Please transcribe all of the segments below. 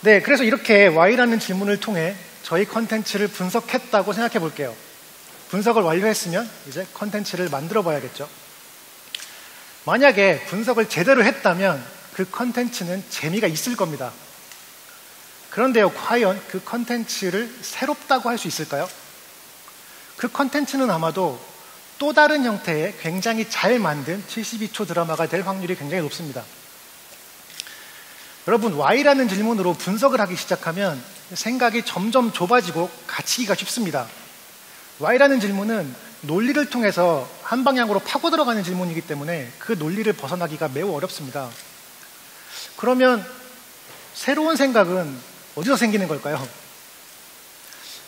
네, 그래서 이렇게 Why라는 질문을 통해 저희 컨텐츠를 분석했다고 생각해 볼게요. 분석을 완료했으면 이제 컨텐츠를 만들어 봐야겠죠. 만약에 분석을 제대로 했다면 그 컨텐츠는 재미가 있을 겁니다. 그런데요, 과연 그 컨텐츠를 새롭다고 할 수 있을까요? 그 컨텐츠는 아마도 또 다른 형태의 굉장히 잘 만든 72초 드라마가 될 확률이 굉장히 높습니다. 여러분, Y라는 질문으로 분석을 하기 시작하면 생각이 점점 좁아지고 갇히기가 쉽습니다. Y라는 질문은 논리를 통해서 한 방향으로 파고 들어가는 질문이기 때문에 그 논리를 벗어나기가 매우 어렵습니다. 그러면 새로운 생각은 어디서 생기는 걸까요?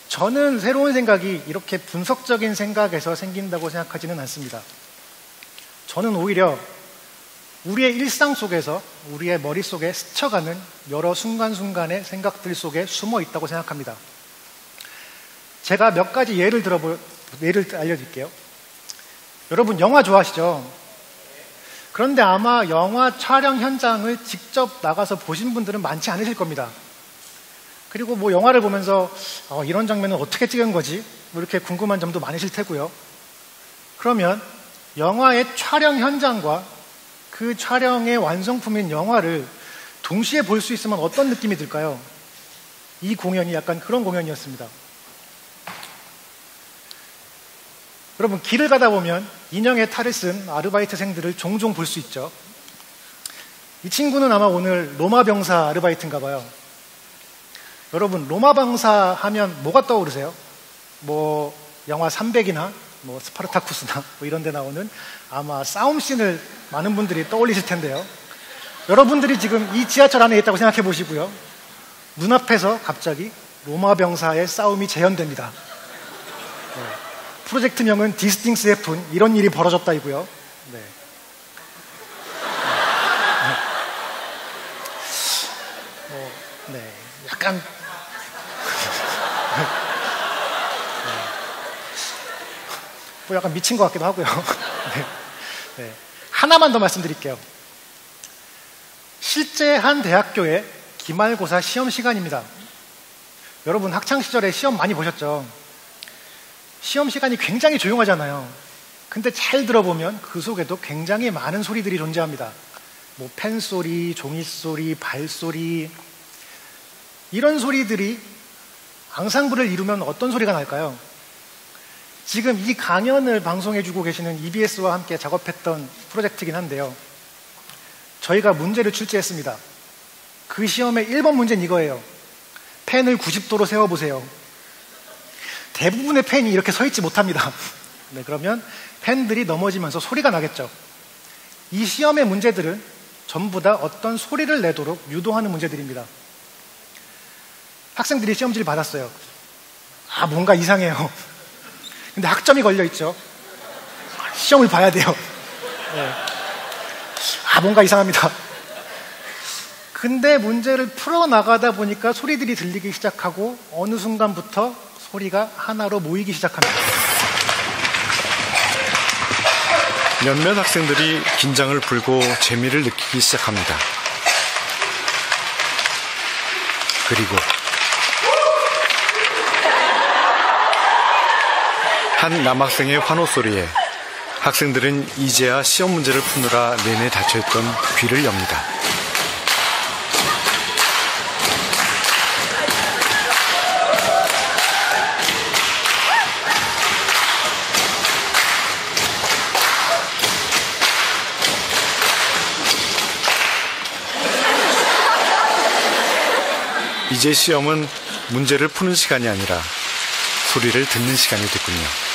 저는 새로운 생각이 이렇게 분석적인 생각에서 생긴다고 생각하지는 않습니다. 저는 오히려 우리의 일상 속에서 우리의 머릿속에 스쳐가는 여러 순간순간의 생각들 속에 숨어 있다고 생각합니다. 제가 몇 가지 예를 들어볼, 예를 알려드릴게요. 여러분, 영화 좋아하시죠? 그런데 아마 영화 촬영 현장을 직접 나가서 보신 분들은 많지 않으실 겁니다. 그리고 뭐 영화를 보면서 어, 이런 장면은 어떻게 찍은 거지? 뭐 이렇게 궁금한 점도 많으실 테고요. 그러면 영화의 촬영 현장과 그 촬영의 완성품인 영화를 동시에 볼 수 있으면 어떤 느낌이 들까요? 이 공연이 약간 그런 공연이었습니다. 여러분, 길을 가다 보면 인형의 탈을 쓴 아르바이트생들을 종종 볼 수 있죠. 이 친구는 아마 오늘 로마 병사 아르바이트인가 봐요. 여러분, 로마 병사 하면 뭐가 떠오르세요? 뭐, 영화 300이나 뭐 스파르타쿠스나 뭐 이런 데 나오는 아마 싸움 씬을 많은 분들이 떠올리실 텐데요. 여러분들이 지금 이 지하철 안에 있다고 생각해 보시고요. 눈앞에서 갑자기 로마 병사의 싸움이 재현됩니다. 네. 프로젝트명은 This Things Happen 이런 일이 벌어졌다이고요. 네. 네. 어, 네. 약간 뭐 약간 미친 것 같기도 하고요. 네. 네. 하나만 더 말씀드릴게요. 실제 한 대학교의 기말고사 시험 시간입니다. 여러분 학창 시절에 시험 많이 보셨죠? 시험 시간이 굉장히 조용하잖아요. 근데 잘 들어보면 그 속에도 굉장히 많은 소리들이 존재합니다. 뭐 펜소리, 종이소리, 발소리 이런 소리들이 앙상블을 이루면 어떤 소리가 날까요? 지금 이 강연을 방송해주고 계시는 EBS와 함께 작업했던 프로젝트이긴 한데요. 저희가 문제를 출제했습니다. 그 시험의 1번 문제는 이거예요. 펜을 90도로 세워보세요. 대부분의 펜이 이렇게 서 있지 못합니다. 네, 그러면 펜들이 넘어지면서 소리가 나겠죠. 이 시험의 문제들은 전부 다 어떤 소리를 내도록 유도하는 문제들입니다. 학생들이 시험지를 받았어요. 아, 뭔가 이상해요. 근데 학점이 걸려 있죠. 시험을 봐야 돼요. 네. 아, 뭔가 이상합니다. 근데 문제를 풀어나가다 보니까 소리들이 들리기 시작하고 어느 순간부터 소리가 하나로 모이기 시작합니다. 몇몇 학생들이 긴장을 풀고 재미를 느끼기 시작합니다. 그리고 한 남학생의 환호 소리에 학생들은 이제야 시험 문제를 푸느라 내내 닫혀있던 귀를 엽니다. 이제 시험은 문제를 푸는 시간이 아니라 소리를 듣는 시간이 됐군요.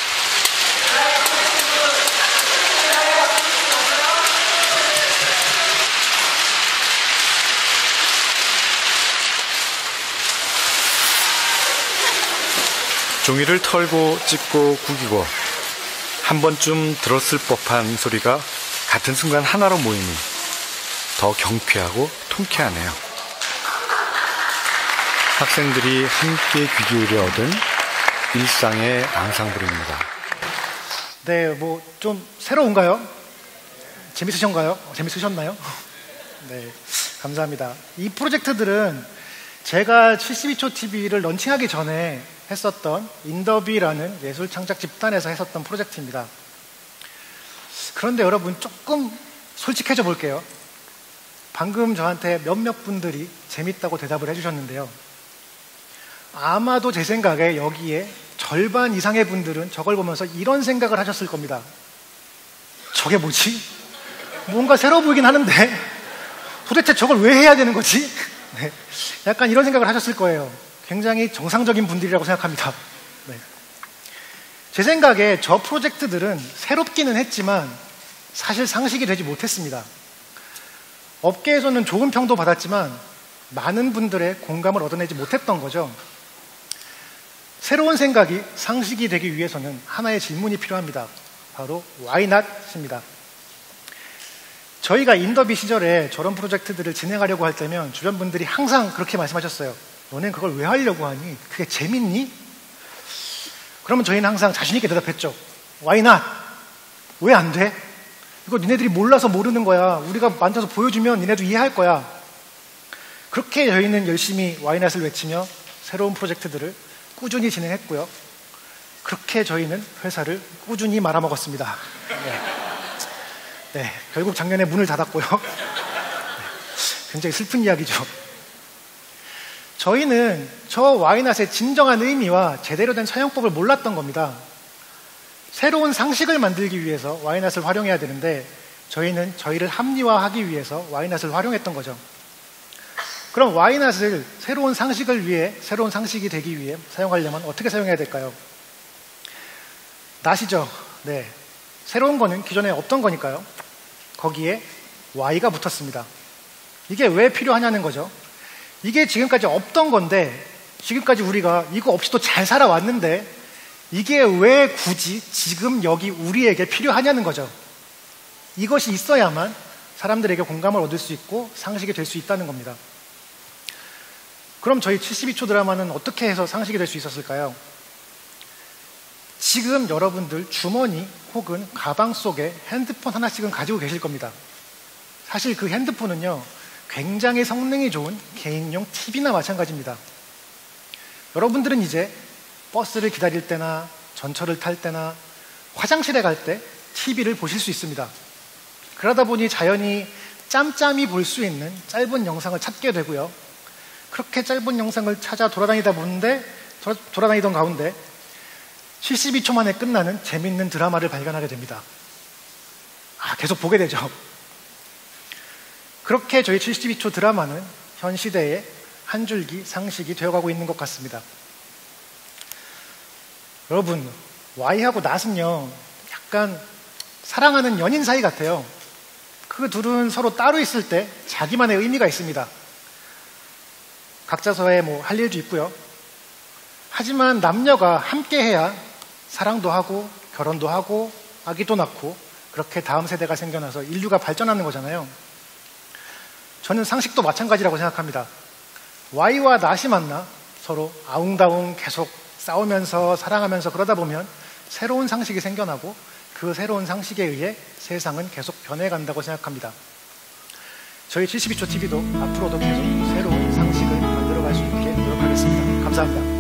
종이를 털고 찢고 구기고 한 번쯤 들었을 법한 소리가 같은 순간 하나로 모이니 더 경쾌하고 통쾌하네요. 학생들이 함께 귀 기울여 얻은 일상의 앙상블입니다. 네, 뭐 좀 새로운가요? 재밌으셨가요? 재밌으셨나요? 네, 감사합니다. 이 프로젝트들은 제가 72초 TV를 런칭하기 전에 했었던 인더비라는 예술 창작 집단에서 했었던 프로젝트입니다. 그런데 여러분 조금 솔직해져 볼게요. 방금 저한테 몇몇 분들이 재밌다고 대답을 해주셨는데요. 아마도 제 생각에 여기에 절반 이상의 분들은 저걸 보면서 이런 생각을 하셨을 겁니다. 저게 뭐지? 뭔가 새로 보이긴 하는데 도대체 저걸 왜 해야 되는 거지? 네. 약간 이런 생각을 하셨을 거예요. 굉장히 정상적인 분들이라고 생각합니다. 네. 제 생각에 저 프로젝트들은 새롭기는 했지만 사실 상식이 되지 못했습니다. 업계에서는 좋은 평도 받았지만 많은 분들의 공감을 얻어내지 못했던 거죠. 새로운 생각이 상식이 되기 위해서는 하나의 질문이 필요합니다. 바로 why not입니다. 저희가 인더비 시절에 저런 프로젝트들을 진행하려고 할 때면 주변 분들이 항상 그렇게 말씀하셨어요. 너넨 그걸 왜 하려고 하니? 그게 재밌니? 그러면 저희는 항상 자신있게 대답했죠. Why not? 왜 안 돼? 이거 니네들이 몰라서 모르는 거야. 우리가 만져서 보여주면 니네도 이해할 거야. 그렇게 저희는 열심히 Why not을 외치며 새로운 프로젝트들을 꾸준히 진행했고요. 그렇게 저희는 회사를 꾸준히 말아먹었습니다. 네. 네, 결국 작년에 문을 닫았고요. 네, 굉장히 슬픈 이야기죠. 저희는 저 와이낫의 진정한 의미와 제대로 된 사용법을 몰랐던 겁니다. 새로운 상식을 만들기 위해서 와이낫을 활용해야 되는데 저희는 저희를 합리화하기 위해서 와이낫을 활용했던 거죠. 그럼 와이낫을 새로운 상식을 위해 새로운 상식이 되기 위해 사용하려면 어떻게 사용해야 될까요? 나시죠? 네. 새로운 거는 기존에 없던 거니까요. 거기에 Y가 붙었습니다. 이게 왜 필요하냐는 거죠. 이게 지금까지 없던 건데, 지금까지 우리가 이거 없이도 잘 살아왔는데, 이게 왜 굳이 지금 여기 우리에게 필요하냐는 거죠. 이것이 있어야만 사람들에게 공감을 얻을 수 있고 상식이 될 수 있다는 겁니다. 그럼 저희 72초 드라마는 어떻게 해서 상식이 될 수 있었을까요? 지금 여러분들 주머니 혹은 가방 속에 핸드폰 하나씩은 가지고 계실 겁니다. 사실 그 핸드폰은요, 굉장히 성능이 좋은 개인용 TV나 마찬가지입니다. 여러분들은 이제 버스를 기다릴 때나 전철을 탈 때나 화장실에 갈 때 TV를 보실 수 있습니다. 그러다 보니 자연히 짬짬이 볼 수 있는 짧은 영상을 찾게 되고요. 그렇게 짧은 영상을 찾아 돌아다니다 보는데, 돌아다니던 가운데 72초 만에 끝나는 재밌는 드라마를 발견하게 됩니다. 아, 계속 보게 되죠. 그렇게 저희 72초 드라마는 현 시대의 한 줄기 상식이 되어가고 있는 것 같습니다. 여러분, Y하고 낫은요, 약간 사랑하는 연인 사이 같아요. 그 둘은 서로 따로 있을 때 자기만의 의미가 있습니다. 각자서에 뭐할 일도 있고요. 하지만 남녀가 함께 해야 사랑도 하고 결혼도 하고 아기도 낳고 그렇게 다음 세대가 생겨나서 인류가 발전하는 거잖아요. 저는 상식도 마찬가지라고 생각합니다. Y와 낫이 만나 서로 아웅다웅 계속 싸우면서 사랑하면서 그러다 보면 새로운 상식이 생겨나고 그 새로운 상식에 의해 세상은 계속 변해간다고 생각합니다. 저희 72초 TV도 앞으로도 계속 새로운 상식을 만들어갈 수 있게 노력하겠습니다. 감사합니다.